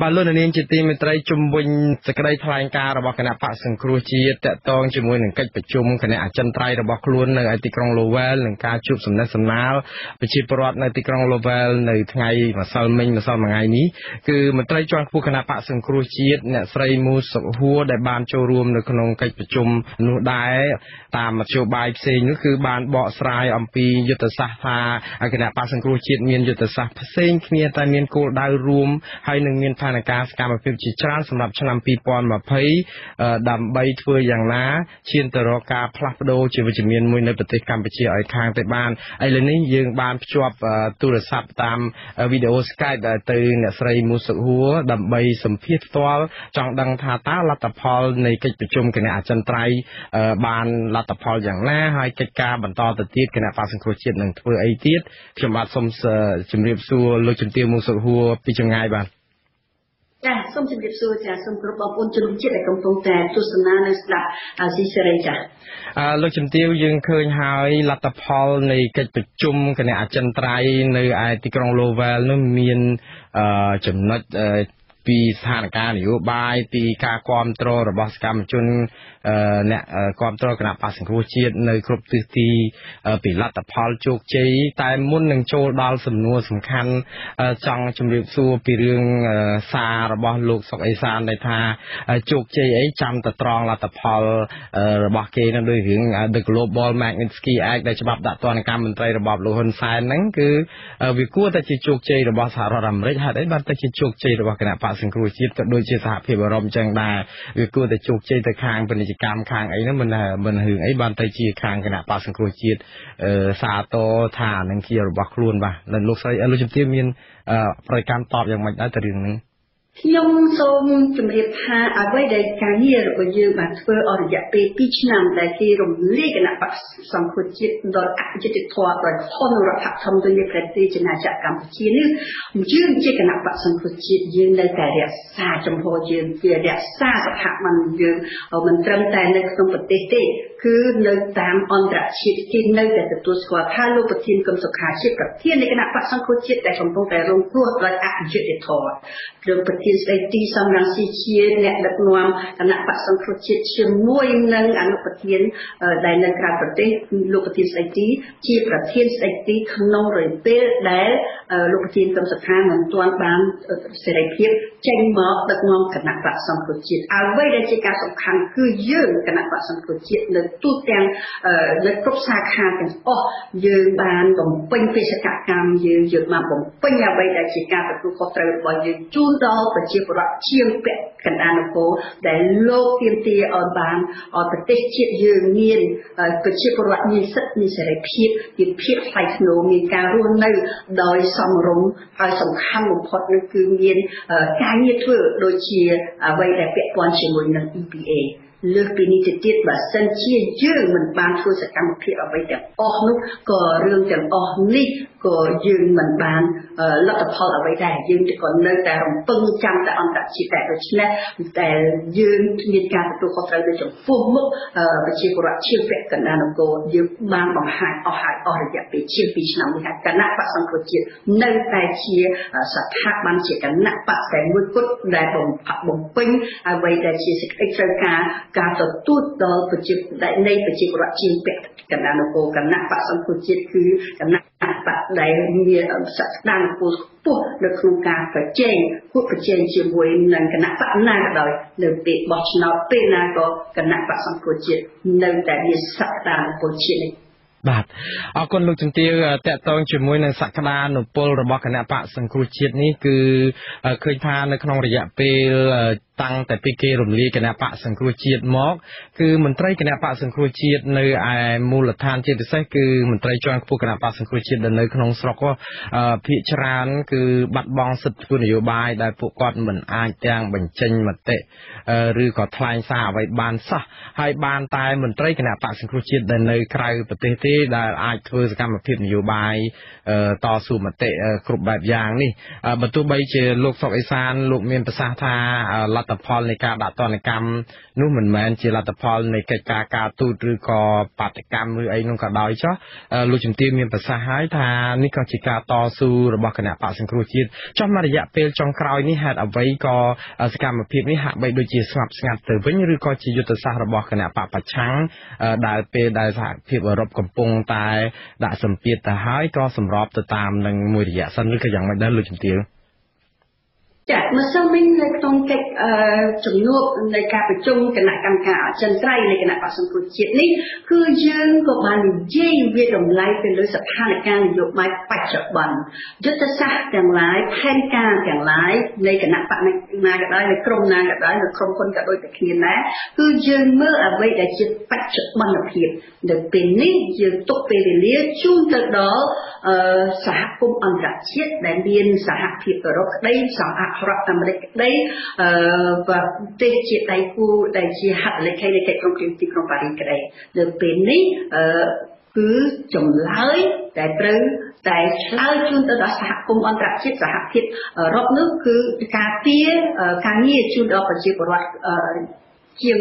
បាទលោកនាងជាទីមេត្រីជំវិញសេចក្តីថ្លែងការណ៍របស់គណៈបកសង្គ្រោះជាតិតកតងជាមួយនឹងកិច្ចប្រជុំគណៈអចិន្ត្រៃយ៍របស់ខ្លួននៅឯទីក្រុង Lowell និងការជួបសំណេះសំណាលប្រជាពលរដ្ឋនៅទីក្រុង Lowell នៅថ្ងៃម្សិលមិញម្សិលមួយថ្ងៃនេះគឺមន្ត្រីជាន់ខ្ពស់គណៈបកសង្គ្រោះជាតិអ្នកស្រីមូសុខហួរដែលបានចូលរួមនៅក្នុងកិច្ចប្រជុំនោះដែរតាមមធ្យោបាយផ្សេងនោះគឺបានបកស្រាយអំពីយុទ្ធសាស្ត្រថាគណៈបកសង្គ្រោះជាតិមានយុទ្ធសាស្ត្រផ្សេងគ្នាតែមានគោលដៅរួមហើយនឹងមានផែនការសកម្មភាពជាច្រើនសម្រាប់ឆ្នាំ2020ដើម្បីធ្វើយ៉ាងណាឈានទៅរកការផ្លាស់ប្ដូរជាវិជ្ជមានមួយនៅប្រទេសកម្ពុជាឲ្យខាងទៅបានឥឡូវនេះយើងបានភ្ជាប់ទូរស័ព្ទតាមវីដេអូ Skype ទៅអ្នកស្រីមូសុហួរដើម្បីសម្ភាសផ្ទាល់ចង់ដឹងថាតើលទ្ធផលនៃកិច្ចប្រជុំគណៈអចិន្ត្រៃយ៍បានលទ្ធផលយ៉ាងណាហើយកិច្ចការបន្តទៅទៀតគណៈបក្សសង្គ្រោះជាតិនឹងធ្វើអីទៀតខ្ញុំបាទសូមជម្រាបសួរលោកជំទាវមូសុហួរពីចម្ងាយបាទ ចាសូមជម្រាបសួរចាសូមគ្រប់បងប្អូនជនជាតិដែលកំពុងតែទស្សនានិងស្ដាប់ស៊ីសេរីចាអឺលោកជំទាវយើងឃើញហើយលទ្ធផលនៃកិច្ចប្រជុំគណៈអចិន្ត្រៃយ៍នៅឯទីក្រុង Lowell នោះមានអឺចំណុចពីស្ថានភាពនយោបាយពីការគ្រប់គ្រងរបស់សកម្មជន អ្នកគ្រប់គ្រងគណៈបក្សសង្គ្រោះជាតិនៅគ្រប់ទិសទីពីលទ្ធផលជោគជ័យតែមុននឹងចូលដល់សំណួរសំខាន់ចង់ជម្រាបសួរពីរឿងសាររបស់លោកសុកអេសានដែលថាជោគជ័យអីចាំតែត្រង់លទ្ធផលរបស់គេនៅដោយរឿង The Global Magnitsky Act ដែលច្បាប់ដាក់ទណ្ឌកម្មមន្ត្រីរបបលោកហ៊ុនសែនហ្នឹងគឺវាគួរតែជាជោគជ័យរបស់សហរដ្ឋអាមេរិកហេតុអីបានទៅជាជោគជ័យរបស់គណៈបក្សសង្គ្រោះជាតិក៏ដូចជាសហភាពអឺរ៉ុបចឹងដែរវាគួរតែជោគជ័យទៅខាងពាណិជ្ជកម្មខាងអីហ្នឹងមិនមិនរឿងអីបានទៅជាខាងគណៈបក្សសង្គ្រោះជាតិសាទរថានឹងជារបស់ខ្លួនបាទលោកស្រីលោកជំទាវមានប្រតិកម្មតបយ៉ាងម៉េចដែរទៅរឿងនេះ ខ្ញុំសូមជម្រាបថាអ្វីដែលការងាររបស់យើងបានធ្វើអស់រយៈពេល2ឆ្នាំដែលគេរំលាយគណៈបក្សសង្គ្រោះជាតិដល់អយុត្តិធម៌ដោយខុសនឹងរដ្ឋធម្មនុញ្ញនៃប្រទេសជាណាចក្រកម្ពុជានេះយើងជាគណៈបក្សសង្គ្រោះជាតិយើងនៅតែរក្សាចំហយើងវារក្សាស្ថាប័នយើងមិនត្រឹមតែនៅក្នុងប្រទេសទេ គឺនៅតាមអន្តរជាតិគេនៅតែទទួលស្គាល់ថាលោកប្រធានកឹមសុខាជាប្រធាននៃគណៈបក្សសង្គ្រោះជាតិដែលកំពុងតែរងគ្រោះដោយអយុត្តិធម៌លោកប្រធានស្ដីទីសំរងស៊ីជាអ្នកដឹកនាំគណៈបក្សសង្គ្រោះជាតិជាមួយនឹងអនុប្រធានដែលនៅក្រៅប្រទេសលោកប្រធានស្ដីទីជាប្រធានស្ដីទីក្នុងរយៈពេលដែល លោកប្រធានកឹមសុខាមិនទាន់បានសេរីភាពចេញមកដឹកនាំគណៈបក្សសង្គ្រោះជាតិអ្វីដែលជាការសំខាន់គឺយើងគណៈបក្សសង្គ្រោះជាតិនៅទូទាំងនៅគ្រប់សាខាទាំងអស់យើងបានបំពេញបេសកកម្មយើងយើងបានបំពេញអ្វីដែលជាការទទួលខុសត្រូវរបស់យើងជូនដល់ប្រជាពលរដ្ឋជាងពាក់កណ្ដាលនគរដែលលោកទាមទារឲ្យបានឲ្យប្រទេសជាតិយើងមានប្រជាពលរដ្ឋមានសិទ្ធិមានសេរីភាពមានភាពថ្លៃថ្នូរមានការរស់នៅដោយសមរម្យហើយសំខាន់បំផុតនោះគឺមានការងារធ្វើដូចជាអ្វីដែលពាក់ព័ន្ធជាមួយនឹង EPA លើសពីនេះទៅទៀតបើសិនជាយើងមិនបានធ្វើសកម្មភាពអ្វីទាំងអស់នោះក៏រឿងទាំងអស់នេះ ក៏យើងមិនបានលទ្ធផលអ្វីដែរយើងក៏នៅតែរំពឹងចាំតែអន្តរជាតិតែដូច្នេះតែយើងមានការទទួលខុសត្រូវនៅចំពោះមុខប្រជាពលរដ្ឋជាពាក់កណ្ដាលនគរយើងបានបង្ហាញអស់ហើយអស់រយៈពេលជាង2ឆ្នាំនេះហើយគណៈបក្សសង្គ្រោះជាតិនៅតែជាស្ថាប័នជាគណៈបក្សតែមួយគត់ដែលបំផាក់បំពេញអ្វីដែលជាសេចក្តីត្រូវការការទទួលដល់ប្រជានៃប្រជាពលរដ្ឋជាពាក់កណ្ដាលនគរគណៈបក្សសង្គ្រោះជាតិគឺគណៈ បកដែលមានសក្តានុពលខ្ពស់នៅក្នុងការប្រជែងគួតប្រជែងជាមួយនឹងគណៈបកណាក៏ដោយនៅពេលបោះឆ្នោតពេលណាក៏គណៈបកសង្គ្រោះជាតិនៅតែមានសក្តានុពលជាតិនេះបាទអរគុណលោកជំទាវតកតងជាមួយនឹងសក្តានុពលរបស់គណៈបកសង្គ្រោះជាតិនេះគឺឃើញថានៅក្នុងរយៈពេលតាំងតែពីគេរំលាយគណៈបកសង្គ្រោះជាតិមក គឺមន្ត្រីគណៈបកសង្គ្រោះជាតិនៅឯមូលដ្ឋានជាពិសេសគឺមន្ត្រីជាន់ខ្ពស់គណៈបកសង្គ្រោះជាតិដែលនៅក្នុងស្រុកភាគច្រើនគឺបាត់បង់សិទ្ធិធ្វើនយោបាយដែលពួកគាត់មិនអាចទាំងបញ្ចេញមតិឬក៏ថ្លែងសារអ្វីបានសោះហើយបានតែមន្ត្រីគណៈបកសង្គ្រោះជាតិដែលនៅក្រៅប្រទេសទេដែលអាចធ្វើសកម្មភាពនយោបាយតស៊ូមតិគ្រប់បែបយ៉ាងនេះបើទោះបីជាលោកសុកអេសានលោកមានប្រសាសន៍ថាលទ្ធផលនៃការដាក់ទណ្ឌកម្មនោះមិនមែនជាលទ្ធផលនៃកិច្ចការការទូតឬក៏បាតកម្មឬអីនោះក៏ដោយចុះលោកជំទាវមានប្រសាសន៍ហើយថានេះក៏ជាការតស៊ូរបស់គណៈបកសង្គ្រោះជាតិចុះមករយៈពេលចុងក្រោយនេះហេតុអ្វីក៏សកម្មភាពនេះហាក់បីដូចជាស្ងប់ស្ងាត់ទៅវិញឬក៏ជាយុទ្ធសាស្ត្ររបស់គណៈបកប្រឆាំងដែលពេលដែលសហភាពអឺរ៉ុបកំពុងតែដាក់សម្ពាធទៅហើយក៏សម្របទៅតាមនឹងមួយរយៈសិនឬក៏យ៉ាងម៉េចដែរលោកជំទាវ ចាម្សិលមិញនៅក្នុងកិច្ចជំនួបនៃការប្រជុំគណៈកម្មការអចិន្ត្រៃយ៍នៃគណៈបក្សសង្គ្រោះជាតិនេះគឺយើងក៏បាននិយាយវាតម្លៃទៅលើស្ថានភាពនយោបាយបច្ចុប្បន្នយុទ្ធសាស្ត្រទាំងឡាយផែនការទាំងឡាយនៃគណៈបកណាក៏ដោយនៃក្រុមណាក៏ដោយនៃក្រុមហ៊ុនក៏ដូចតែគ្នាដែរគឺយើងមើលអ្វីដែលជាបច្ចុប្បន្នភាពនៅពេលនេះយើងទុកពេលវេលាជូនទៅដល់សហគមន៍អន្តរជាតិដែលមានសហភាពអឺរ៉ុបក្តីសហរដ្ឋអាមេរិកក្តីអឺប្រទេសជាដៃគូដែលជាហត្ថលេខីនៃកិច្ចព្រមព្រៀងទីក្រុងប៉ារីសក្តីនៅពេលនេះអឺគឺចម្លើយដែលត្រូវតែឆ្លើយជូនទៅដល់សហគមន៍អន្តរជាតិសហភាពអឺរ៉ុបនោះគឺការទាការងារជូនដល់ប្រជាពលរដ្ឋជាង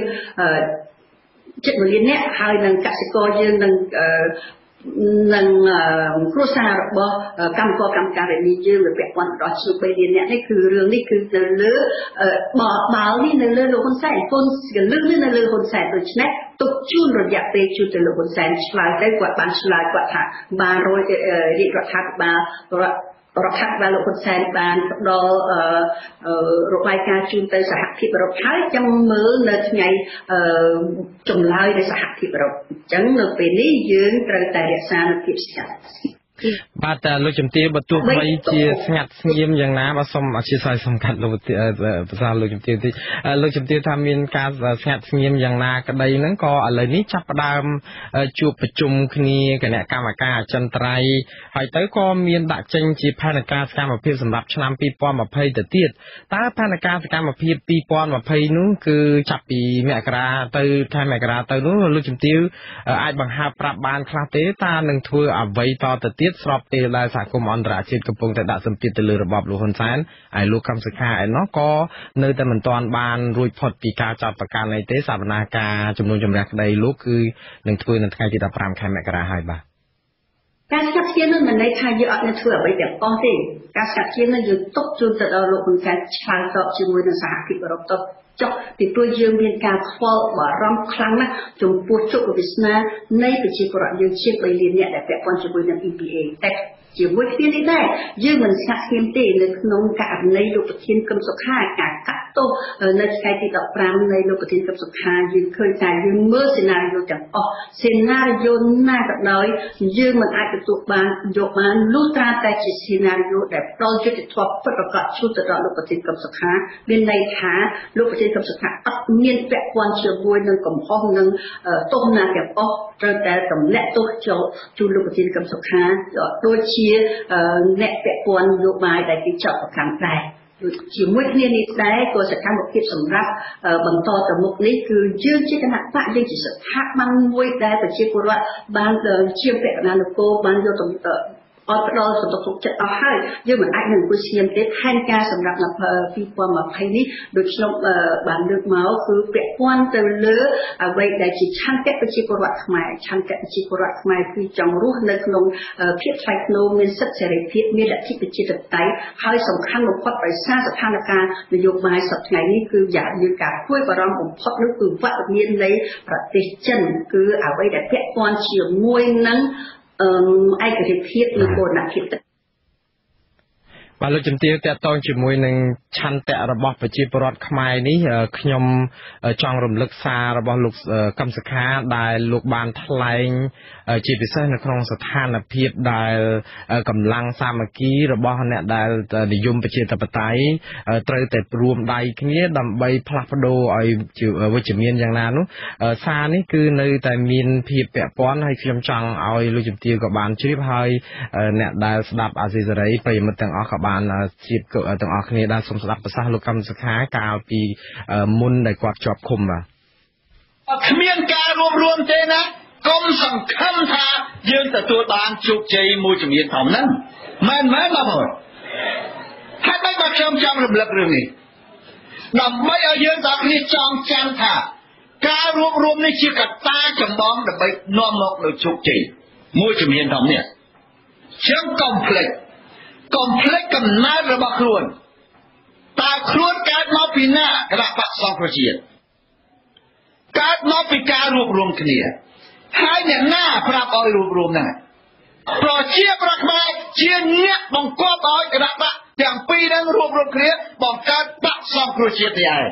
ចិត្តមួយលានអ្នកហើយនឹងកសិករយើងនឹង និងគ្រួសាររបស់កម្មករកម្មការិនីយើងវាពាក់ព័ន្ធដល់ជា3លានអ្នកនេះគឺរឿងនេះគឺនៅលើបបាល់នេះនៅលើលោកហ៊ុនសែនកូនកលឹះនេះនៅលើហ៊ុនសែនដូច្នេះទុកជូនរយៈពេលជូនទៅលោកហ៊ុនសែនឆ្លើយទៅគាត់បានឆ្លើយគាត់ថាបានរយរាជរដ្ឋាភិបាល រដ្ឋាភិបាលលោកហ៊ុនសែនបានផ្ដល់របាយការណ៍ជូនទៅសហភាពអឺរ៉ុបហើយចាំមើលនៅថ្ងៃចម្លើយនៃសហភាពអឺរ៉ុបអញ្ចឹងនៅពេលនេះយើងត្រូវតែរក្សានូវភាពស្ងាត់ បាទតែលោកជំទាវបើទោះបីជាស្ងាត់ស្ងៀមយ៉ាងណាបាទសូមអធិស្ឋានសំខាន់លោកភាសាលោកជំទាវតិចលោកជំទាវថាមានការស្ងាត់ស្ងៀមយ៉ាងណាក្តីហ្នឹងក៏ឥឡូវនេះចាប់ផ្ដើមជួបប្រជុំគ្នាគណៈកម្មការអចិន្ត្រៃយ៍ហើយទៅក៏មានដាក់ចេញជាផែនការសកម្មភាពសម្រាប់ឆ្នាំ2020ទៅទៀតតើផែនការសកម្មភាព2020នោះគឺចាប់ពីមករាទៅខែមករាទៅនោះលោកជំទាវអាចបង្ហើបប្រាប់បានខ្លះទេតើនឹងធ្វើអ្វីតទៅទៀតទៀតស្របពេលដែលសហគមន៍អន្តរជាតិកំពុងតែដាក់សម្ពាធទៅលើរបបលោកហ៊ុនសែនហើយលោកកម្មសខាឯណោះក៏នៅតែមិនទាន់បានរួចផុតពីការចាប់ប្រកាន់អីទេសវនាការជំនុំជម្រះក្តីលោកគឺនឹងធ្វើនៅថ្ងៃទី15ខែមករាហើយបាទការស្កាត់ឈាមនឹងមិនន័យថាយើងអត់នឹងធ្វើអ្វីទាំងអស់ទេការស្កាត់ឈាមនឹងយើងទុកជូនទៅដល់លោកហ៊ុនសែនឆ្លើយតបជាមួយនឹងសហភាពអឺរ៉ុបទៅចុះពីព្រោះយើងមានការខ្វល់បារម្ភខ្លាំងណាស់ចំពោះជោគវាសនានៃប្រជាពលរដ្ឋយើងជាង3លាននាក់ដែលពាក់ព័ន្ធជាមួយនឹង EPA តែជាមួយគ្នានេះដែរយើងមិនស្ងាត់ស្ងៀមទេនៅក្នុងករណីលោកប្រធានកឹមសុខាការកាត់ទោសនៅថ្ងៃទី15នៃលោកប្រធានកឹមសុខាយើងឃើញថាយើងមើលសេណារីយ៉ូទាំងអស់សេណារីយ៉ូណាក៏ដោយយើងមិនអាចទទួលបានយកបានលុះត្រាតែជាសេណារីយ៉ូដែលផ្ដល់យុត្តិធម៌ពិតប្រាកដជូនទៅដល់លោកប្រធានកឹមសុខាមានន័យថាលោកប្រធានកឹមសុខាអត់មានពាក់ព័ន្ធជាមួយនឹងកំហុសនឹងទោសណាទាំងអស់ត្រូវតែទម្លាក់ទោសចូលជូនលោកប្រធានកឹមសុខាដូចជាអ្នកពាក់ព័ន្ធនយោបាយដែលគេចាប់ប្រកាន់ដែរជាមួយគ្នានេះដែរក៏សកម្មភាពសម្រាប់បន្តទៅមុខនេះគឺយើងជាគណៈបកយើងជាស្ថាប័នមួយដែលប្រជាពលរដ្ឋបានជាពាក់កណ្ដាលនគរបានយកទៅ អត់ផ្ដល់សន្តិសុខចិត្តអស់ហើយយើងមិនអាចនឹងអង្គុយស្ងៀមទេផែនការសម្រាប់2020នេះដូចខ្ញុំបានលើកមកគឺពាក់ព័ន្ធទៅលើអ្វីដែលជាឆន្ទៈប្រជាពលរដ្ឋខ្មែរឆន្ទៈប្រជាពលរដ្ឋខ្មែរគឺចង់រស់នៅក្នុងភាពថ្លៃថ្នូរមានសិទ្ធិសេរីភាពមានលទ្ធិប្រជាធិបតេយ្យហើយសំខាន់បំផុតដោយសារស្ថានភាពនយោបាយសប្តាហ៍នេះគឺយ៉ាងមានការគួរបារម្ភបំផុតនោះគឺវត្តមាននៃប្រទេសចិនគឺអ្វីដែលពាក់ព័ន្ធជាមួយនឹង ឯករាជ្យភាពនិងបូរណភាពទឹកបាទលោកជំទាវតកតងជាមួយនឹងឆន្ទៈរបស់ប្រជាពលរដ្ឋខ្មែរនេះខ្ញុំចង់រំលឹកសាររបស់លោកកឹមសុខាដែលលោកបានថ្លែងជាពិសេសនៅក្នុងស្ថានភាពដែលកម្លាំងសាមគ្គីរបស់អ្នកដែលនិយមប្រជាធិបតេយ្យត្រូវតែរួមដៃគ្នាដើម្បីផ្លាស់ប្ដូរឲ្យវិជ្ជមានយ៉ាងណានោះសារនេះគឺនៅតែមានភាពពាក់ព័ន្ធហើយខ្ញុំចង់ឲ្យលោកជំទាវក៏បានជ្រាបហើយអ្នកដែលស្ដាប់អាស៊ីសេរីប្រិយមិត្តទាំងអស់ក៏បានជ្រាបទាំងអស់គ្នាដែរសូមស្ដាប់ប្រសាសន៍លោកកម្មសុខាកាលពីមុនដែលគាត់ជាប់ឃុំបាទគ្មានការរួមរួមទេណាកុំសង្ឃឹមថាយើងទទួលបានជោគជ័យមួយជំនាញធំហ្នឹងមែនមែនបងប្អូនហើយមិនបើខ្ញុំចង់រំលឹករឿងនេះដើម្បីឲ្យយើងទាំងគ្នាចងចាំថា ការរួបរวมនេះជាកត្តាចម្បងដើម្បីនាំមកនូវជោគជ័យមួយជំនាញធំនេះជាងកុំភ្លេចកុំភ្លេចកំណើតរបស់ខ្លួន តើខ្លួនកើតមកពីណាគណៈបកសង្គ្រោះជាតិកើតមកពីការរួបរวมគ្នាហើយអ្នកណាប្រាប់ឲ្យរួបរวมហ្នឹងប្រជាប្រដ្ឋខ្មែរជាអ្នកបង្កប់ឲ្យគណៈបកទាំងពីរហ្នឹងរួបរวมគ្នាបង្កើតបកសង្គ្រោះជាតិនេះឯង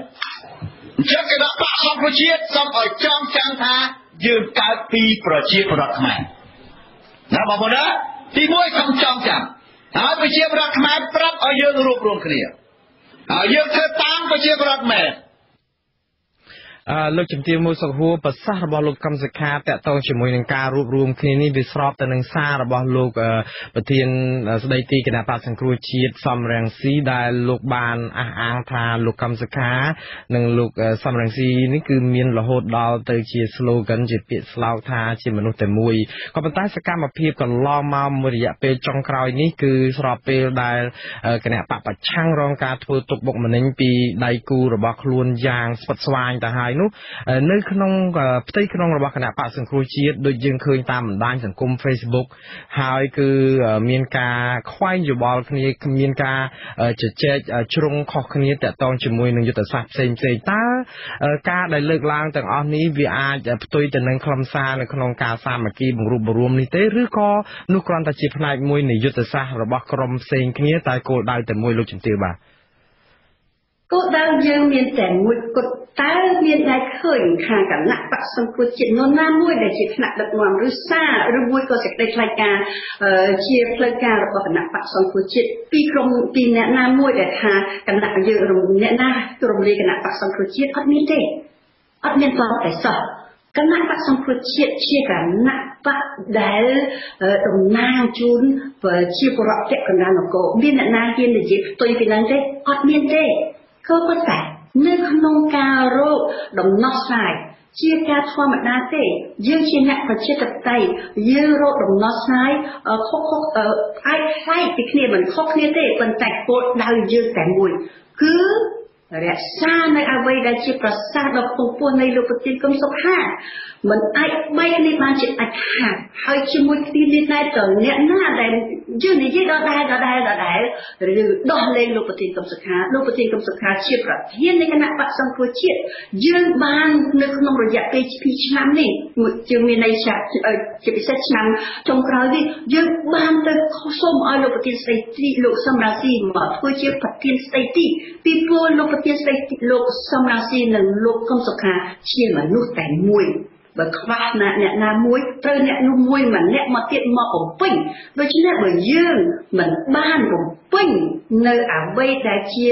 អញ្ចឹងគណៈបកសង្គ្រោះជាតិសូមឲ្យចងចាំថាយើងកើតពីប្រជាប្រដ្ឋខ្មែរណាបងប្អូនណាទី1សូមចងចាំហើយប្រជាប្រដ្ឋខ្មែរប្រាប់ឲ្យយើងរួបរวมគ្នា ហើយយើងធ្វើតាមប្រជាប្រដ្ឋមែនអឺ លោកជំទាវមួយសុខហួរប្រសាសន៍របស់លោកកឹមសុខាតកតងជាមួយនឹងការរួបរวมគ្នានេះវាស្របទៅនឹងសាររបស់លោកប្រធានស្ដីទីគណៈបក្សសង្គ្រោះជាតិសំរងស៊ីដែលលោកបានអះអាងថាលោកកឹមសុខា និងលោកសំរងស៊ីនេះគឺមានរហូតដល់ទៅជា slogan ជាពាក្យស្លោកថាជាមនុស្សតែមួយក៏ប៉ុន្តែសកម្មភាពកន្លងមកមួយរយៈពេលចុងក្រោយនេះគឺស្របពេលដែលគណៈបកប្រឆាំងរងការធ្វើទុកបុកម្នេញពីដៃគូរបស់ខ្លួនយ៉ាងស្វិតស្វាញទៅហើយនោះនៅក្នុងផ្ទៃក្នុងរបស់គណៈបកសង្គ្រោះជាតិដូចយើងឃើញតាមបណ្ដាញសង្គម Facebook ហើយគឺមានការខ្វែងយោបល់គ្នាមានការជជែកជ្រុងខុសគ្នាតាក់ទងជាមួយនឹងយុទ្ធសាស្ត្រផ្សេងផ្សេងតើការដែលលើកឡើងទាំងអស់នេះវាអាចផ្ទុយទៅនឹងខ្លឹមសារនៅក្នុងការសាមគ្គីបង្រួបបង្រួមនេះទេឬក៏នោះគ្រាន់តែជាផ្នែកមួយនៃយុទ្ធសាស្ត្ររបស់ក្រុមផ្សេងគ្នាតែគោលដៅតែមួយលោកជំទាវបាទ គោលដៅយើងមានតែមួយគត់តើមានតែឃើញខាងគណៈបកសង្គ្រោះជាតិនរណាមួយដែលជាថ្នាក់ដឹកនាំឬសារឬមួយក៏សេចក្តីថ្លែងការណ៍ជាផ្លូវការរបស់គណៈបកសង្គ្រោះជាតិពីក្រុមពីអ្នកណាមួយដែលថាគណៈយើងរំអ្នកណារំលាយគណៈបកសង្គ្រោះជាតិអត់មានទេអត់មានតតែសោះគណៈបកសង្គ្រោះជាតិជាគណៈបកដែលតំណាងជូនជាបរិបទកណ្ដាលនគរមានអ្នកណាហ៊ាននិយាយផ្ទុយពីនឹងទេអត់មានទេ ក៏ប៉ុន្តែនៅក្នុងការរកដំណោះស្រាយជាការធម្មតាទេយើងជាអ្នកប្រជាធិបតេយ្យយើងរកដំណោះស្រាយខុសខុសអាចផ្លែកពីគ្នាមិនខុសគ្នាទេប៉ុន្តែគោលដៅយើងតែមួយគឺរក្សានៅអ្វីដែលជាប្រសាសន៍ដ៏ខ្ពង់ខ្ពស់នៃលោកប្រធានគុំសុខា មិនអាចបីនេះបានជាអាចខាតហើយជាមួយគ្នានេះដែរតើអ្នកណាដែលយើងនិយាយដល់ដែរដល់ដែរដល់ដែរឬដោះលែងលោកប្រធានគុំសុខាលោកប្រធានគុំសុខាជាប្រធាននៃគណៈបក្សសង្គ្រោះជាតិយើងបាននៅក្នុងរយៈពេល2ឆ្នាំនេះយើងមានន័យថាជាពិសេសឆ្នាំចុងក្រោយនេះយើងបានទៅសូមឲ្យលោកប្រធានស្ដីទីលោកសំរាស៊ីមកធ្វើជាប្រធានស្ដីទីពីព្រោះលោកប្រធានស្ដីទីលោកសំរាស៊ីនិងលោកកុំសុខាជាមនុស្សតែមួយ បើខ្វះណាអ្នកណាមួយត្រូវអ្នកនោះមួយម្នាក់មកទៀតមកបំពេញដូច្នេះបើយើងមិនបានបំពេញនៅអ្វីដែលជា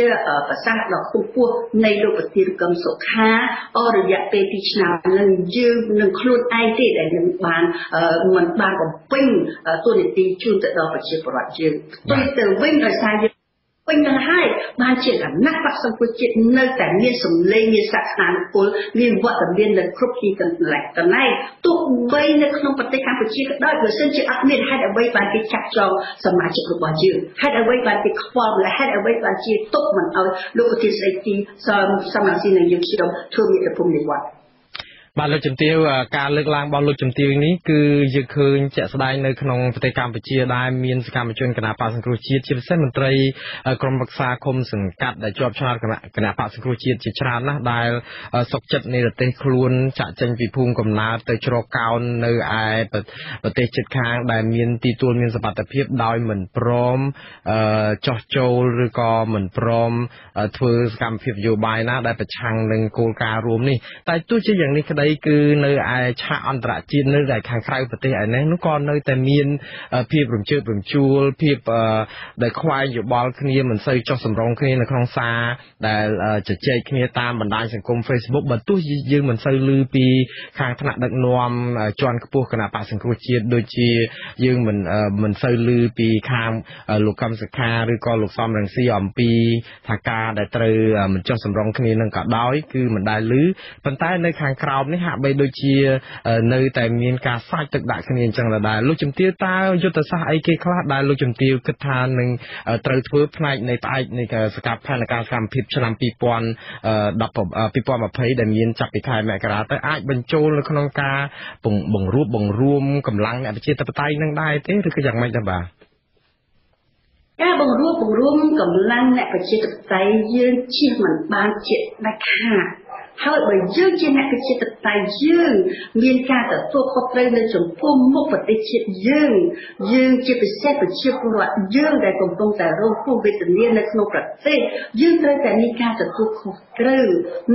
ប្រសាសន៍ដ៏ខ្ពស់ពោះនៃលោកប្រធានកឹមសុខាអររយៈពេល2ឆ្នាំនឹងយើងនឹងខ្លួនឯងទេដែលនឹងបានមិនបានបំពេញទូនីតិជូនទៅដល់ប្រជាពលរដ្ឋយើងផ្ទុយទៅវិញដោយសារយើង ពេញនឹងហើយបានជាគណៈបក្សសង្គមជាតិនៅតែមានសម្លេងមានសក្តានុពលមានវត្តមាននៅគ្រប់ទីកន្លែងកន្លែងទោះបីនៅក្នុងប្រទេសកម្ពុជាក៏ដោយបើសិនជាអត់មានហេតុអ្វីបានគេចាក់ចងសមាជិករបស់យើងហេតុអ្វីបានគេខ្វល់ហេតុអ្វីបានជាទុកមិនឲ្យលោកឧទ្ទិសស្ដីទីសមសម្រាប់ស៊ីនឹងយើងខ្ញុំធ្វើមានប្រពន្ធនិវត្តន៍ បាទលោកជំទាវការលើកឡើងរបស់លោកជំទាវនេះគឺយើងឃើញជាក់ស្ដែងនៅក្នុងប្រទេសកម្ពុជាដែលមានសកម្មជនគណៈបកសង្គ្រោះជាតិជាពិសេសមន្ត្រីក្រមរក្សាឃុំសង្កាត់ដែលជាប់ឆ្នោតគណៈគណៈបកសង្គ្រោះជាតិជាច្រើនណាស់ដែលសុកចិត្តនៃប្រទេសខ្លួនចាក់ចេញពីភូមិកំណើតទៅជ្រកកោននៅឯប្រទេសជិតខាងដែលមានទីទួលមានសមត្ថភាពដោយមិនព្រមចោះចូលឬក៏មិនព្រមធ្វើសកម្មភាពនយោបាយណាដែលប្រឆាំងនឹងគោលការណ៍រួមនេះតែទោះជាយ៉ាងនេះក្តីគឺនៅឯឆាកអន្តរជាតិនៅតែខាងក្រៅប្រទេសឯនេះនោះក៏នៅតែមានភាពរំជើបរំជួលភាពដែលខ្វែងយោបល់គ្នាមិនសូវចុះសម្រុងគ្នានៅក្នុងសារដែលជជែកគ្នាតាមបណ្ដាញសង្គម Facebook បើទោះយើងមិនសូវឮពីខាងថ្នាក់ដឹកនាំជាន់ខ្ពស់គណៈបកសង្គ្រោះជាតិដូចជាយើងមិនមិនសូវឮពីខាងលោកកឹមសុខាឬក៏លោកសំរងស៊ីអំពីថាការដែលត្រូវមិនចុះសម្រុងគ្នានឹងក៏ដោយគឺមិនដែលឮប៉ុន្តែនៅខាងក្រោមនេះនេះហាក់បីដូចជានៅតែមានការសាច់ទឹកដាក់គ្នាអញ្ចឹងដែរលោកជំទាវតើយុទ្ធសាស្ត្រអីគេខ្លះដែលលោកជំទាវគិតថានឹងត្រូវធ្វើផ្នែកនៃផ្អែកនៃសកម្មផែនការសកម្មភាពឆ្នាំ2010 2020ដែលមានចាប់ពីខែមករាទៅអាចបញ្ចូលនៅក្នុងការបង្រួបបង្រួមកម្លាំងអ្នកប្រជាធិបតេយ្យនឹងដែរទេឬក៏យ៉ាងម៉េចដែរបាទការបង្រួបបង្រួមកម្លាំងអ្នកប្រជាធិបតេយ្យយើងជៀសមិនបានជាដាច់ខាត ហើយបើយើងជាអ្នកប្រជាធិបតេយ្យយើងមានការទទួលខុសត្រូវនៅចំពោះមុខប្រទេសជាតិយើងយើងជាពិសេសប្រជាពលរដ្ឋយើងដែលកំពុងតែរងគ្រោះវេទនានៅក្នុងប្រទេសយើងត្រូវតែមានការទទួលខុសត្រូវ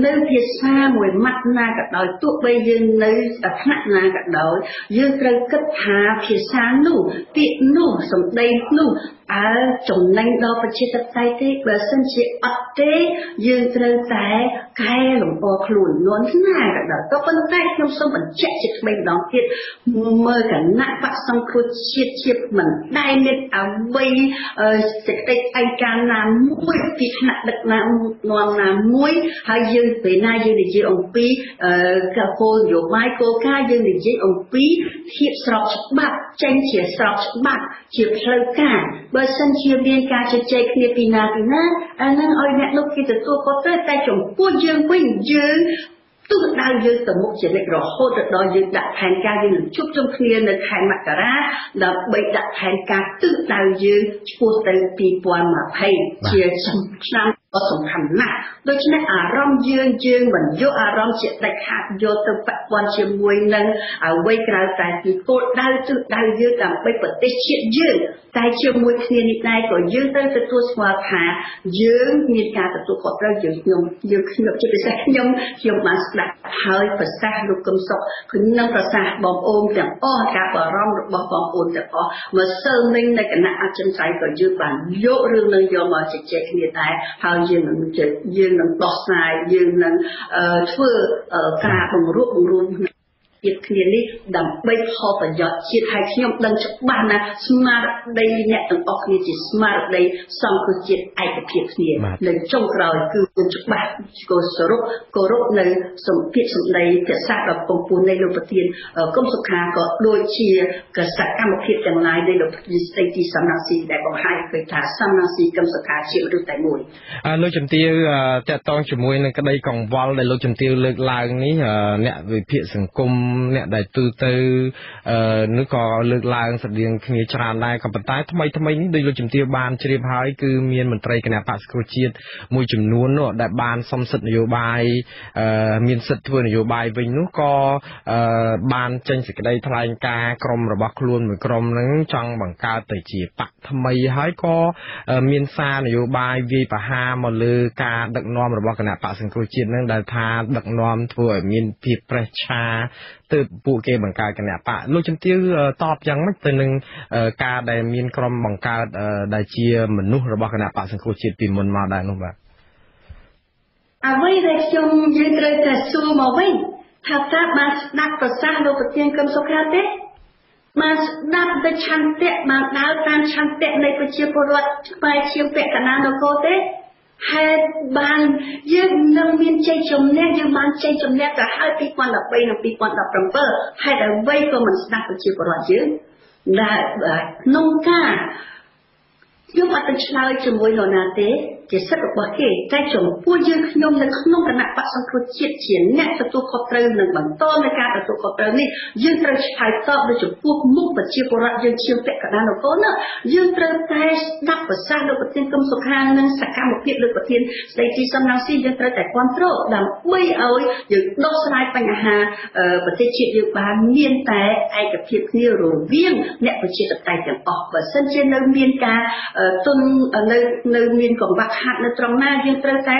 នៅភាសាមួយម៉ាត់ណាក៏ដោយទោះបីយើងនៅថ្នាក់ណាក៏ដោយយើងត្រូវគិតថាភាសានោះពាក្យនោះសម្ដីនោះ អើចំណេញដល់ប្រជាធិបតេយ្យទេបើសិនជាអត់ទេយើងត្រូវតែកែលម្អខ្លួននួនណាក៏ដោយក៏ប៉ុន្តែខ្ញុំសូមបញ្ជាក់ជាថ្មីម្ដងទៀតមើលគណៈបកសង្គ្រោះជាតិជាមិនដែលមានអ្វីសេចក្តីឯកាណាមួយពីថ្នាក់ដឹកនាំនាំណាមួយហើយយើងពេលណាយើងនិយាយអំពីគោលនយោបាយគោលការណ៍យើងនិយាយអំពីធៀបស្របច្បាប់ចេញជាស្របច្បាប់ជាផ្លូវការបើសិនជាមានការជជែកគ្នាពីណាពីណាអានឹងឲ្យអ្នកនោះគេទទួលខុសត្រូវតែចំពោះយើងវិញយើងទិសដៅយើងទៅមុខជានិច្ចរហូតទៅដល់យើងដាក់ផែនការយើងនឹងជួបជុំគ្នានៅខែមករាដើម្បីដាក់ផែនការទិសដៅយើងឆ្ពោះទៅ2020ជាឆ្នាំ ដ៏សំខាន់ណាស់ដូច្នេះអារម្មណ៍យើងយើងមិនយកអារម្មណ៍ជាដាច់ខាតយកទៅពាក់ព័ន្ធជាមួយនឹងអ្វីក្រៅតែពីគោលដៅទិសដៅយើងដើម្បីប្រទេសជាតិយើងតែជាមួយគ្នានេះដែរក៏យើងត្រូវទទួលស្គាល់ថាយើងមានការទទួលខុសត្រូវយើងខ្ញុំយើងខ្ញុំជាពិសេសខ្ញុំខ្ញុំបានស្ដាប់ហើយប្រសាសន៍លោកកឹមសុខខ្ញុំប្រសាសន៍បងប្អូនទាំងអស់ការបារម្ភរបស់បងប្អូនទាំងអស់មកសិលមិញនៅគណៈអចិន្ត្រៃយ៍ក៏យើងបានយករឿងនឹងយកមកជជែកគ្នាដែរហើយយើងនឹងយើងនឹងដោះស្រាយយើងនឹងធ្វើការបង្រួបបង្រួម ជាតិគ្នានេះដើម្បីផលប្រយោជន៍ជាតិហើយខ្ញុំដឹងច្បាស់ណាស់ស្មារតីអ្នកទាំងអស់គ្នាជាស្មារតីសង្គ្រោះជាតិឯកភាពគ្នានៅចុងក្រោយគឺគឺច្បាស់គោសរុបគោរពនៅសម្ពាធសម្ដីភាសាដ៏ពងពោះនៃលោកប្រធានគុំសុខាក៏ដូចជាកសកម្មភាពទាំងឡាយនៃលោកប្រធានស្ដីទីសំណាក់ស៊ីដែលបង្ហាញឃើញថាសំណាក់ស៊ីគុំសុខាជាមនុស្សតែមួយលោកជំទាវតកតងជាមួយនឹងក្តីកង្វល់ដែលលោកជំទាវលើកឡើងនេះអ្នកវិភាគសង្គមអ្នកដែលទូទៅអឺនោះក៏លើកឡើងស្តៀងគ្នាច្រើនដែរក៏ប៉ុន្តែថ្មីថ្មីនេះដោយលោកជំទាវបានជ្រាបហើយគឺមានមន្ត្រីគណៈបក្សគ្រូជាតិមួយចំនួននោះដែលបានសំសិទ្ធនយោបាយអឺមានសិទ្ធិធ្វើនយោបាយវិញនោះក៏អឺបានចេញសេចក្តីថ្លែងការណ៍ក្រុមរបស់ខ្លួនមួយក្រុមហ្នឹងចង់បង្កើតទៅជាបកថ្មីហើយក៏មានសារនយោបាយវាយប្រហារមកលើការដឹកនាំរបស់គណៈបក្សសង្គ្រោះជាតិនឹងដែលថាដឹកនាំធ្វើឲ្យមានភាពប្រេះឆា ទើបពួកគេបង្កើតគណៈបកលោកជំទាវតបយ៉ាងម៉េចទៅនឹងការដែលមានក្រុមបង្កើតដែលជាមនុស្សរបស់គណៈបកសង្គ្រោះជាតិពីមុនមកដែរនោះបាទអ្វីដែលខ្ញុំយើងត្រូវតែសួរមកវិញថាតើបានស្ដាប់ប្រសាសន៍លោកប្រធានកឹមសុខាទេបានស្ដាប់ទៅឆន្ទៈបានដើរតាមឆន្ទៈនៃប្រជាពលរដ្ឋខ្មែរជាពាក់កណ្ដាលនគរទេ ហេតុបានយើងនឹងមានជ័យជំនះយើងបានជ័យជំនះទៅហើយ2013និង2017ហេតុអ្វីក៏មិនស្ដាប់ប្រជាពលរដ្ឋយើងដែលក្នុងការខ្ញុំអត់ទៅឆ្លើយជាមួយនរណាទេ ជាសិទ្ធិរបស់គេតែចំពោះយើងខ្ញុំនៅក្នុងគណៈបកសង្គ្រោះជាតិជាអ្នកទទួលខុសត្រូវនិងបន្តនៅការទទួលខុសត្រូវនេះយើងត្រូវឆ្លើយតបទៅចំពោះមុខប្រជាពលរដ្ឋយើងជាពាក់កណ្ដាលនគរណាយើងត្រូវតែស្ដាប់ប្រសាសន៍លោកប្រធានគឹមសុខានិងសកម្មភាពលោកប្រធានស្ដីទីសំណាងស៊ីយើងត្រូវតែគ្រប់គ្រងដើម្បីឲ្យយើងដោះស្រាយបញ្ហាប្រទេសជាតិយើងបានមានតែឯកភាពគ្នារវាងអ្នកប្រជាធិបតេយ្យទាំងអស់បើសិនជានៅមានការទុននៅនៅមានកង្វះខាតនៅត្រង់ណាយើងត្រូវតែ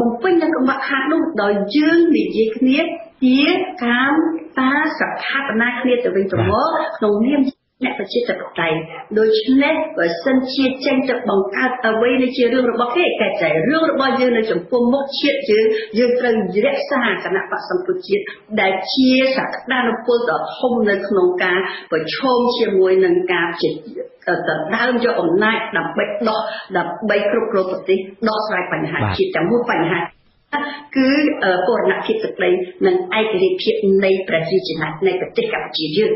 បំពេញនៅកង្វះខាតនោះដោយយើងនិយាយគ្នាជាកាមតាស្ថាបនាគ្នាទៅវិញទៅមកក្នុងនាម អ្នកប្រជាធិបតេយ្យដូច្នេះបើសិនជាចេញទៅបង្កើតអ្វីនេះជារឿងរបស់គេតែតែរឿងរបស់យើងនៅចំពោះមុខជាតិយើងយើងត្រូវរក្សាគណៈបកសម្ពុជាតិដែលជាសក្តានុពលដ៏ធំនៅក្នុងការប្រឈមជាមួយនឹងការជាដណ្ដើមយកអំណាចដើម្បីដោះដើម្បីគ្រប់គ្រងប្រទេសដោះស្រាយបញ្ហាជាតិទាំងមូលបញ្ហាគឺបរណភាពទឹកដីនិងឯករាជ្យភាពនៃប្រជាជាតិនៃប្រទេសកម្ពុជាយើង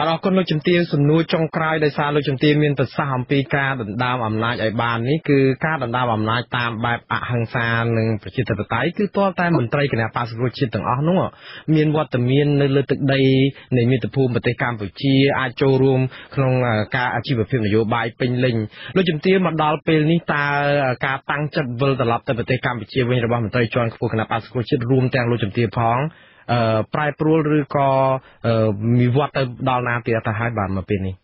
បាទអរគុណលោកជំទាវសំណួរចុងក្រោយដោយសារលោកជំទាវមានប្រសាសន៍អំពីការដណ្ដើមអំណាចឲ្យបាននេះគឺការដណ្ដើមអំណាចតាមបែបអហិង្សានិងប្រជាធិបតេយ្យគឺទាល់តែមន្ត្រីគណៈបក្សប្រជាជាតិទាំងអស់នោះមានវត្តមាននៅលើទឹកដីនៃមាតុភូមិប្រទេសកម្ពុជាអាចចូលរួមក្នុងការអាជីវភាពនយោបាយពេញលេញលោកជំទាវមកដល់ពេលនេះតើការតាំងចិត្តវិលត្រឡប់ទៅប្រទេសកម្ពុជាវិញរបស់មន្ត្រីជាន់ខ្ពស់គណៈបក្សប្រជាជាតិរួមទាំងលោកជំទាវផង ប្រែប្រួលឬក៏មានវត្តទៅដល់ណាទៀតទៅហើយបាទមកពេលនេះ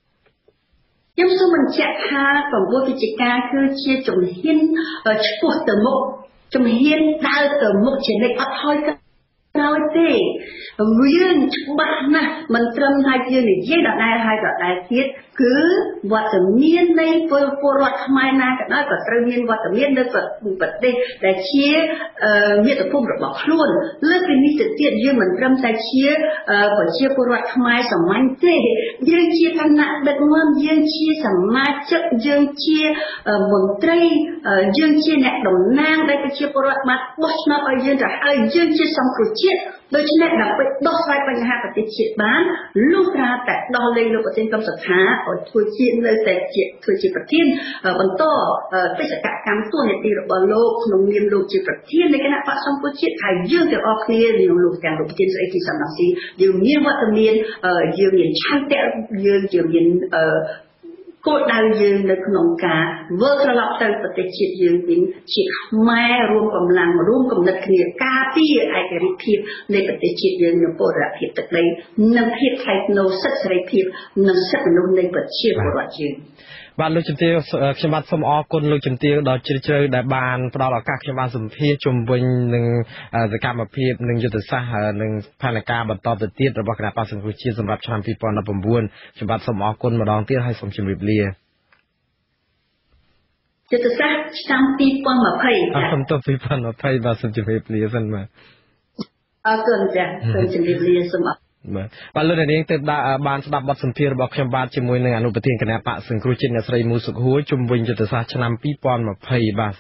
ខ្ញុំសូមបញ្ជាក់ថា9វិជ្ជការគឺជាជំហានឆ្ពោះទៅមុខជំហានដើរទៅមុខជានិច្ចអត់ថយក្រោយ ទេយើងច្បាស់ណាស់មិនត្រឹមថាយើងនិយាយដដែលហើយដដែលទៀតគឺវត្តមាននៃពលពលរដ្ឋខ្មែរណាក៏ដោយក៏ត្រូវមានវត្តមាននៅប្រទេសដែលជាមាតុភូមិរបស់ខ្លួនលើកពីនេះទៅទៀតយើងមិនត្រឹមតែជាប្រជាពលរដ្ឋខ្មែរសាមញ្ញទេយើងជាគណៈដឹកនាំយើងជាសមាជិកយើងជាមន្ត្រីយើងជាអ្នកតំណាងដែលប្រជាពលរដ្ឋបានបោះឆ្នោតឲ្យយើងទៅហើយយើងជាសង្គ្រោះជាតិដូច្នេះដើម្បីដោះស្រាយបញ្ហាប្រទេសជាតិបានលុះត្រាតែដោះលែងលោកប្រធានកម្មសខាឲ្យធ្វើជានៅតែជាធ្វើជាប្រធានបន្តបេសកកម្មទួនាទីរបស់លោកក្នុងនាមលោកជាប្រធាននៃគណៈបក្សសង្គ្រោះជាតិហើយយើងទាំងអស់គ្នានឹងលោកទាំងលោកប្រធានស្រីទីសំណាក់ស៊ីយើងមានវត្តមានយើងមានឆន្ទៈយើងយើងមាន គោលដៅយើងនៅក្នុងការវិលត្រឡប់ទៅប្រទេសជាតិយើងវិញជាខ្មែររួមកម្លាំងរួមគំនិតគ្នាការពារឯករាជ្យភាពនៃប្រទេសជាតិយើងនៅពលរដ្ឋភាពទឹកដីនិងភាពថ្លៃថ្នូរសិទ្ធិសេរីភាពនិងសិទ្ធិមនុស្សនៃប្រជាពលរដ្ឋយើង បាទលោកជំទាវខ្ញុំបាទសូមអរគុណលោកជំទាវដ៏ជ្រាលជ្រៅដែលបានផ្ដល់ឱកាសខ្ញុំបានសម្ភាសជុំវិញនឹងសកម្មភាពនិងយុទ្ធសាស្ត្រនិងផែនការបន្តទៅទៀតរបស់គណៈបក្សសង្គ្រោះជាតិសម្រាប់ឆ្នាំ2019ខ្ញុំបាទសូមអរគុណម្ដងទៀតហើយសូមជម្រាបលាយុទ្ធសាស្ត្រឆ្នាំ2020អរគុណទៅ2020បាទសូមជម្រាបលាសិនបាទអរគុណចា៎សូមជម្រាបលាសូមអរ បាទបាទលោកនាងទៅបានស្ដាប់បទសម្ភាសន៍របស់ខ្ញុំបាទជាមួយនឹងអនុប្រធានគណៈបកសង្គ្រោះជាតិអ្នកស្រីមូសុខហួរជំវិញយុទ្ធសាស្ត្រឆ្នាំ2020បាទ